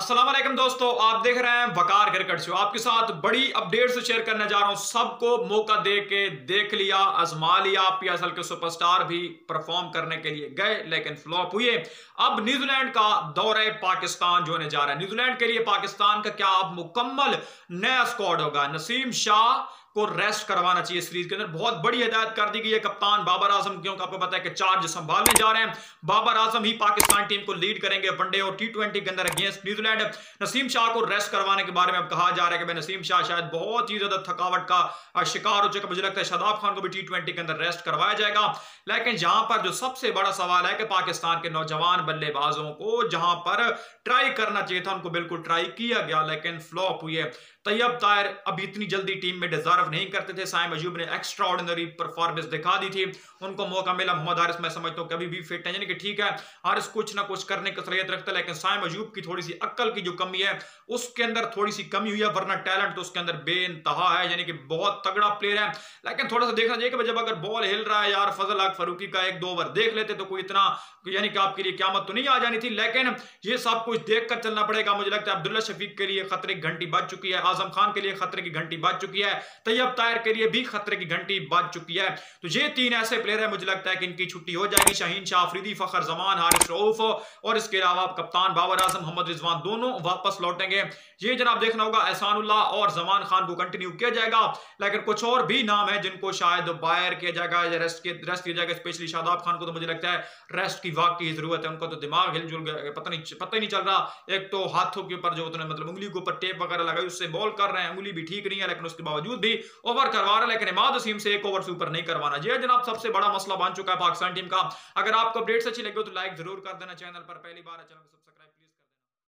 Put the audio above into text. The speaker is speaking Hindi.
वालेकुम दोस्तों, आप देख रहे हैं वकार क्रिकेट शो आपके साथ बड़ी अपडेट से शेयर करने जा रहा हूँ। सबको मौका दे के देख लिया, आजमा लिया पीएसएल के सुपरस्टार भी परफॉर्म करने के लिए गए, लेकिन फ्लॉप हुए। अब न्यूजीलैंड का दौरे पाकिस्तान जो होने जा रहा है। न्यूजीलैंड के लिए पाकिस्तान का क्या अब मुकम्मल नया स्क्वाड होगा? नसीम शाह को रेस्ट करवाना चाहिए सीरीज़ के अंदर। बहुत बड़ी हिदायत कर दी गई है कप्तान बाबर आज़म क्योंकि आपको पता है कि चार्ज संभालने जा रहे हैं। बाबर आज़म ही पाकिस्तान टीम को लीड करेंगे वनडे और टी के अंदर अगेंस्ट न्यूजीलैंड। नसीम शाह को रेस्ट करवाने के बारे में अब कहा जा रहा है कि नसीम शाह शायद बहुत ही ज़्यादा थकावट का शिकार हो चुका मुझे लगता है शादाब खान को भी टी ट्वेंटी के अंदर रेस्ट करवाया जाएगा। लेकिन जहाँ पर जो सबसे बड़ा सवाल है कि पाकिस्तान के नौजवान बल्लेबाजों को जहाँ पर ट्राई करना चाहिए था, उनको बिल्कुल ट्राई किया गया, लेकिन फ्लॉप हुई है। तैयब तायर अभी इतनी जल्दी टीम में डिजर्व नहीं करते थे साइम अजूब ने एक्स्ट्रा ऑर्डिनरी परफॉर्मेंस दिखा दी थी। उनको मौका मिला मोहम्मद हारिस, मैं समझता हूँ कभी भी फिट है, यानी कि ठीक है, हारिस कुछ ना कुछ करने की सलियत रखता है, लेकिन साइम अजूब की थोड़ी सी अक्ल की जो कमी है, उसके अंदर थोड़ी सी कमी हुई है, वरना टैलेंट तो उसके अंदर बेनतहा है, यानी कि बहुत तगड़ा प्लेयर है। लेकिन थोड़ा सा देखना चाहिए कि जब अगर बॉल हिल रहा है, यार फजल हक फरूकी का एक दो ओवर देख लेते तो कोई इतना, यानी कि आपके लिए क्यामत तो नहीं आ जानी थी, लेकिन ये सब कुछ देख चलना पड़ेगा। मुझे लगता है अब्दुल्ला शफीक के लिए खतरे की घंटी बज चुकी है, आज़म खान के लिए खतरे की घंटी बज चुकी है। तैयब तायर के लिए भी खतरे की घंटी बज चुकी है। तो ये तीन ऐसे प्लेयर है, मुझे लगता है कि इनकी छुट्टी हो जाएगी। शाहीन शाह, अफरीदी, फखर जमान, हारिस रऊफ और इसके अलावा कप्तान बाबर आज़म, मोहम्मद रिजवान दोनों वापस लौटेंगे। ये जनाब देखना होगा, एहसानुल्लाह और जमान खान को कंटिन्यू किया जाएगा। लेकिन कुछ और भी नाम है जिनको शायद बायर किया जाएगा या रेस्ट रेस्ट किया जाएगा स्पेशली शादाब खान को तो मुझे लगता है रेस्ट की वाक की ज़रूरत है। उनको तो दिमाग हिलजुल पता नहीं पता ही नहीं चल रहा। एक तो हाथों के ऊपर जो उन्होंने मतलब उंगली के ऊपर टेप वगैरह लगाई, उससे बॉल कर रहे हैं, उंगली भी ठीक नहीं है, लेकिन उसके बावजूद भी ओवर करवा रहे हैं, लेकिन इमाद वसीम से एक ओवर से ऊपर नहीं करवाना। यह जनाब, सबसे बड़ा मसला बन चुका है पाकिस्तान टीम का। अगर आपको अपडेट्स अच्छी लगे तो लाइक ज़रूर कर देना चैनल पर। पहली बार चैनल को सब्सक्राइब